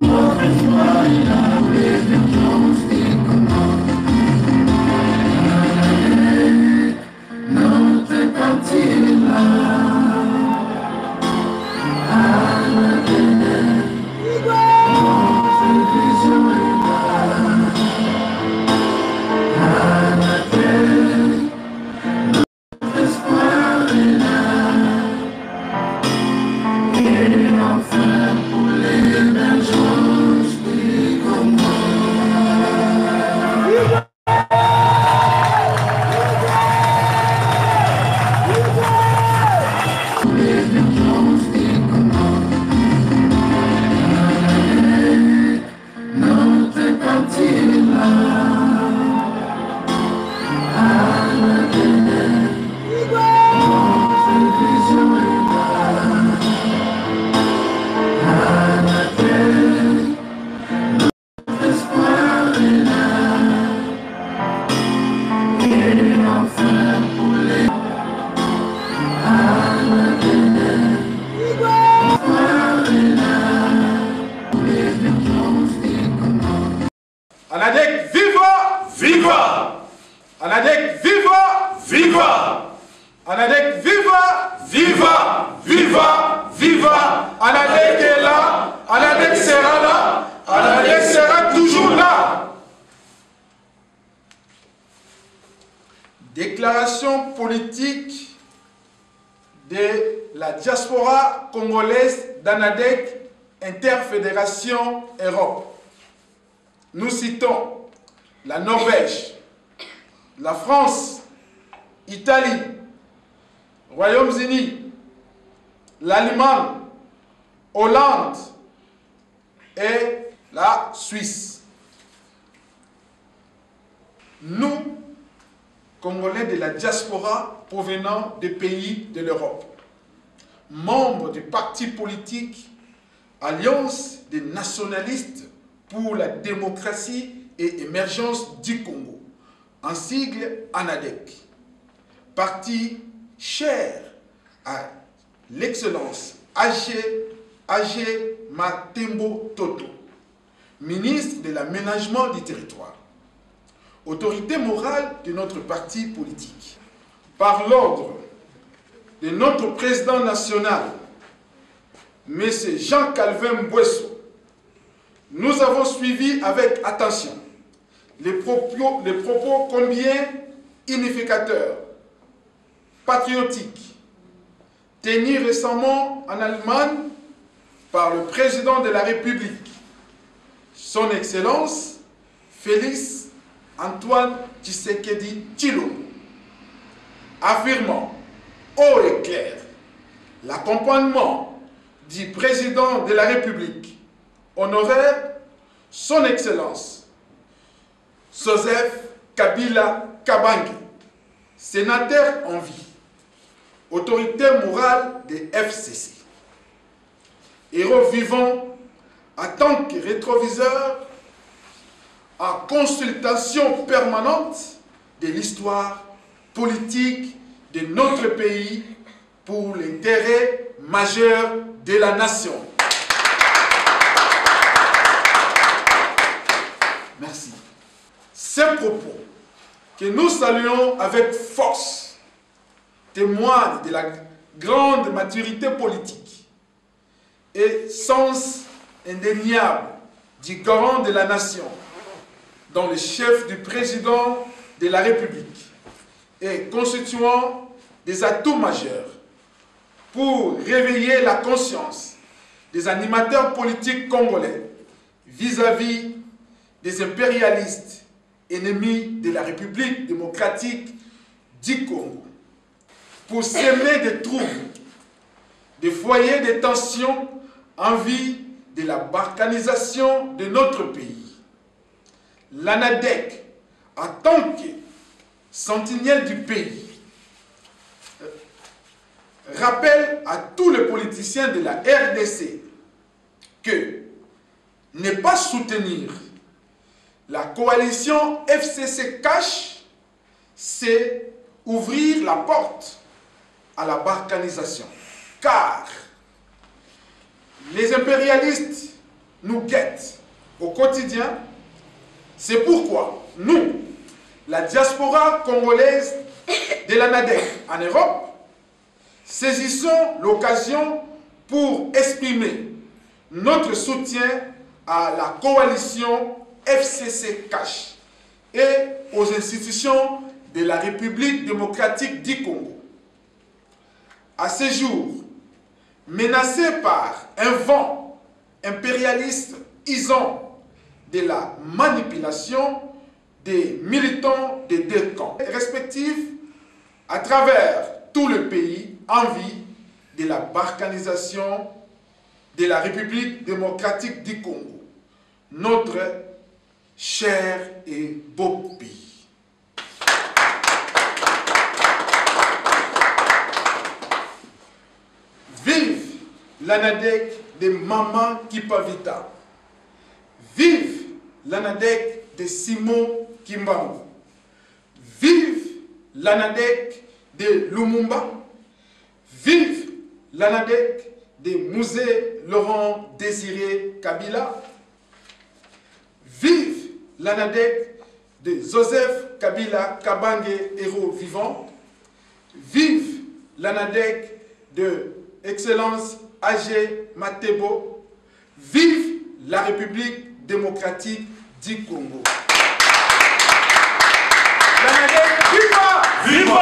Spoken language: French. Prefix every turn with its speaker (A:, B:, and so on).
A: Love my love. Anadek viva!
B: Viva!
A: Anadek viva!
B: Viva!
A: Anadek viva!
B: Viva! Viva! Viva!
A: Anadek est là! Anadek sera là! Anadek sera toujours là! Déclaration politique de la diaspora congolaise d'Anadek Interfédération Europe. Nous citons la Norvège, la France, Italie, Royaume-Uni, l'Allemagne, Hollande et la Suisse. Nous, Congolais de la diaspora provenant des pays de l'Europe, membres du parti politique Alliance des nationalistes pour la démocratie et émergence du Congo, en sigle ANADEC, parti cher à l'excellence AG, AG Matembo Toto, ministre de l'aménagement du territoire, autorité morale de notre parti politique. Par l'ordre de notre président national, M. Jean-Calvin Bouesso, nous avons suivi avec attention les propos, combien unificateurs, patriotiques, tenus récemment en Allemagne par le président de la République, son Excellence Félix Antoine Tshisekedi Tshilombo, affirmant haut et clair l'accompagnement du président de la République honoraire son Excellence Joseph Kabila Kabangi, sénateur en vie, autorité morale des FCC, héros vivant en tant que rétroviseur en consultation permanente de l'histoire politique de notre pays pour l'intérêt majeur de la nation. Que nous saluons avec force témoignent de la grande maturité politique et sens indéniable du garant de la nation dans le chef du président de la République et constituant des atouts majeurs pour réveiller la conscience des animateurs politiques congolais vis-à-vis des impérialistes ennemis de la République démocratique du Congo, pour semer des troubles, des foyers de tensions en vue de la balkanisation de notre pays. L'ANADEC, en tant que sentinelle du pays, rappelle à tous les politiciens de la RDC que ne pas soutenir la coalition FCC Cash, c'est ouvrir la porte à la balkanisation. Car les impérialistes nous guette au quotidien. C'est pourquoi nous, la diaspora congolaise de la NADEC en Europe, saisissons l'occasion pour exprimer notre soutien à la coalition FCC Cash et aux institutions de la République démocratique du Congo. À ce jour, menacés par un vent impérialiste isant de la manipulation des militants des deux camps respectifs à travers tout le pays en vue de la balkanisation de la République démocratique du Congo, notre cher et beau pays. Vive l'anadec de Maman Kipavita. Vive l'anadec de Simon Kimbangu. Vive l'anadec de Lumumba. Vive l'anadec de Musée Laurent Désiré Kabila. L'anadec de Joseph Kabila Kabange, héros vivant. Vive l'anadec de Excellence AG Matebo. Vive la République démocratique du Congo. Viva!